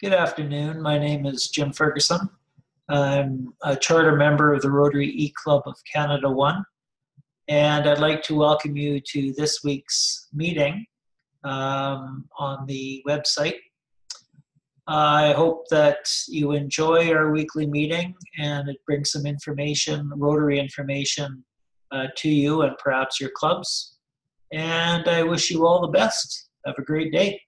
Good afternoon. My name is Jim Ferguson. I'm a charter member of the Rotary E Club of Canada 1, and I'd like to welcome you to this week's meeting um, on the website. I hope that you enjoy our weekly meeting and it brings some information, Rotary information, uh, to you and perhaps your clubs. And I wish you all the best. Have a great day.